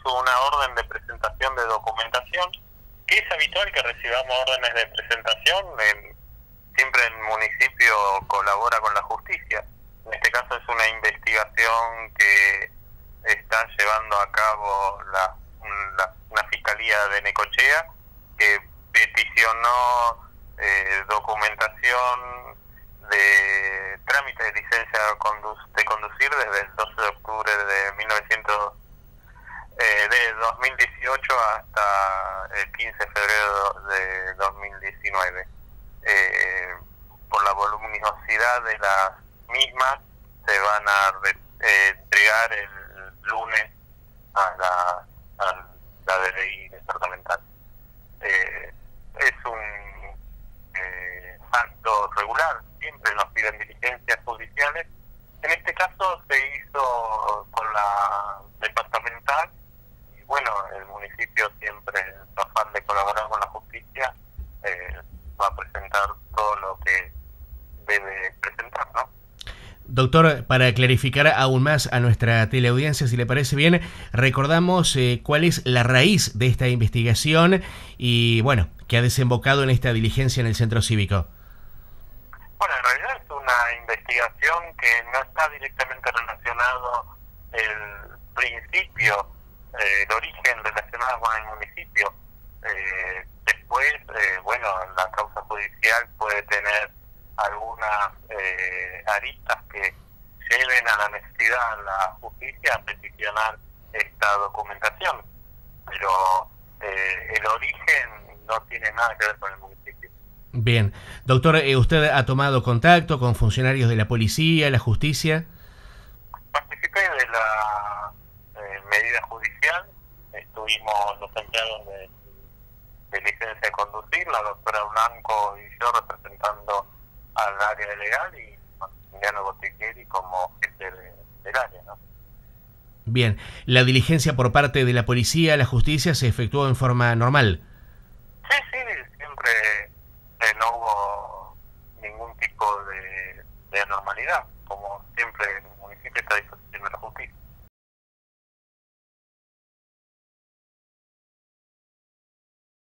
hizo una orden de presentación de documentación, que es habitual que recibamos órdenes de presentación, siempre el municipio colabora con la justicia. En este caso es una investigación que está llevando a cabo la, una fiscalía de Necochea que peticionó eh, documentación de trámite de licencia de conducir desde el 12 de octubre de 1900 eh, de 2018 hasta el 15 de febrero de 2019. Eh, por la voluminosidad de las mismas se van a eh, entregar el lunes a la, a la DDI departamental. Eh, es un eh, acto regular, siempre nos piden diligencias judiciales. En este caso se hizo con la departamental y bueno, el municipio siempre en su afán de colaborar con la justicia eh, va a presentar todo lo que debe presentar, ¿no? Doctor, para clarificar aún más a nuestra teleaudiencia, si le parece bien, recordamos eh, cuál es la raíz de esta investigación y, bueno, que ha desembocado en esta diligencia en el centro cívico. Bueno, en realidad es una investigación que no está directamente relacionado el principio, eh, el origen con el municipio. Eh, después, bueno, la causa judicial puede tener algunas eh, aristas que lleven a la necesidad a la justicia a peticionar esta documentación. Pero eh, el origen no tiene nada que ver con el municipio. Bien. Doctor, eh, ¿usted ha tomado contacto con funcionarios de la policía, la justicia? Participé de la medida judicial, estuvimos los empleados de, de licencia de conducir, la doctora Blanco y yo representando al área legal y Maximiliano Botiquieri como jefe del área. ¿no? Bien, la diligencia por parte de la policía, la justicia, se efectuó en forma normal. Sí, sí, siempre eh, no hubo ningún tipo de, de anormalidad, como siempre el municipio está